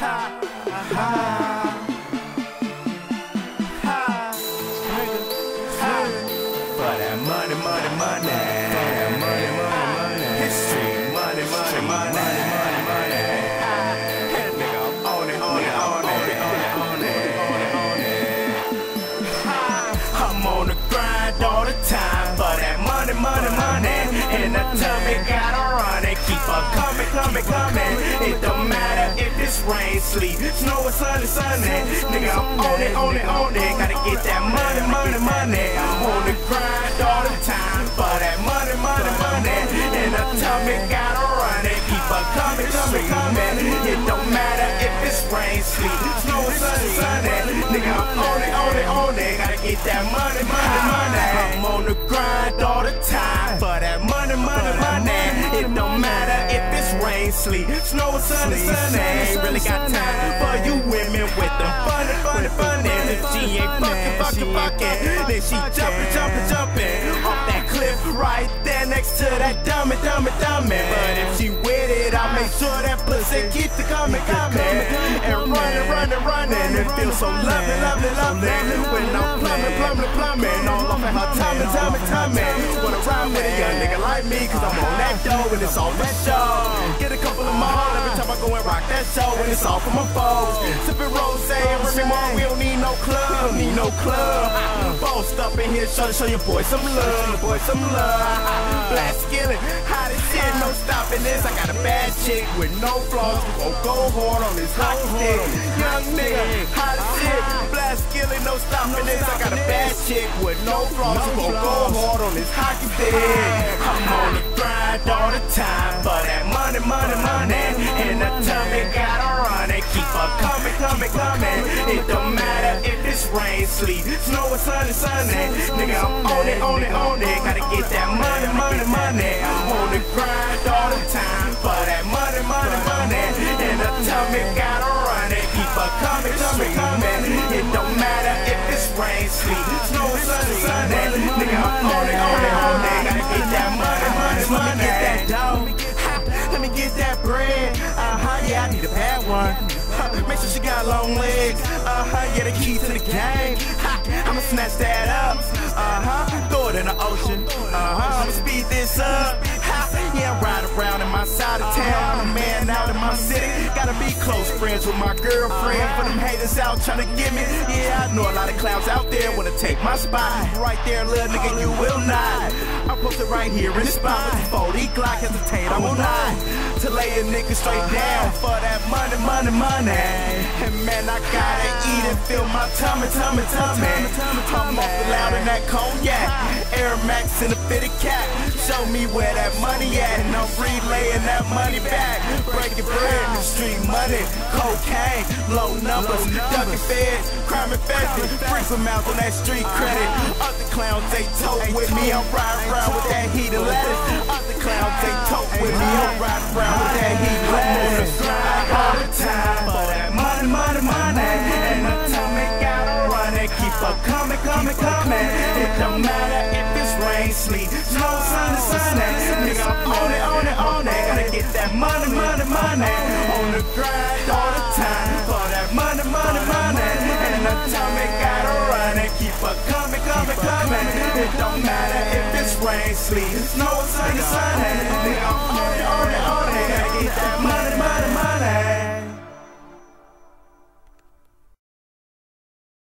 For that money, money, money. For that money, money, money. Street money, money, money, money, money. Nigga on it, on it, on it, on it, on it, on it. I'm on the grind all the time for that money, money, money. And the tummy gotta run it, keep on coming, coming, coming. Rain, sleet, snow or sunny, sunny. Nigga, I'm on it, on it, on it. Gotta get that money, money, money. I'm on the grind all the time for that money, money, money. And the tummy gotta run it, keep on coming, coming, coming. It don't matter if it's rain, sleet, snow or sunny, sunny. Nigga, I'm on it, on it, on it. Gotta get that money, money, money. I'm on the grind all the time for that money, money, money. It's rain, sleet, snow or sunny, sunny. Ain't really got time for you women with them funny, funny, funny. If she ain't fucking, fucking, fucking, then she jumping, jumping, jumping off that cliff right there next to that dummy, dummy, dummy. But if she with it, I'll make sure that pussy keeps it coming, coming, and running, running, running. It feels so lovely, lovely, lovely. When I'm plumbing, plumbing, plumbing, all off at her tummy, tummy, tummy. Wanna ride with a young nigga like me, cause I'm on that dough and it's all that show. Go and rock that show, and it's all for my foes. Sipping rose and Martin, we don't need no club, need no club. Bossed up in here, show, show your boy some love, your boy some love. Black skillet, hot as shit, no stopping this. I got a bad chick with no flaws, who gon' go hard on this hockey stick. Young nigga, hot as shit, uh-huh. black skillet, no stopping this. I got a bad chick with no flaws, who gon' go hard on this hockey uh-huh. stick. I'm on the grind all the time for that money, money, money. Rain, sleet, snow or sunny, sunny. Nigga, I'm on it, on it, on it. Gotta get that money, money, money. I'm on the grind all the time for that money, money, money. And the tummy gotta run it, keep on coming, coming, coming. It don't matter if it's rain, sleet, snow or sunny, sunny. Nigga, I'm on Make sure she got long legs. Uh huh, yeah, the key to the game. Ha, I'ma snatch that up. Uh huh, throw it in the ocean. Uh huh, I'ma speed this up. Ha, yeah, I ride around in my side of town. I'm a man out in my city. Gotta be close friends with my girlfriend. For them haters out trying to get me. Yeah, I know a lot of clowns out there wanna take my spot. Right there, little nigga, you will not. I'm posted right here in the spot with the 40 Glock hesitate. I will not to lay a nigga straight down for that money, money, money. And man, I eat and fill my tummy, tummy, tummy. I'm off the loud in that cognac, Air Max in a fitted cap. Show me where that money at, and I'm relaying that money back. Breaking bread, street money, cocaine, low numbers, ducking feds, crime infested, frequent mouth on that street credit. Other clowns they tote with me, I'm riding around with that heat and lettuce. Other coming. It don't matter if it's rain, sleet, snow, sun, sunny. Nigga, I'm on it, on it, on it. Gotta get that money, money, money. On the grind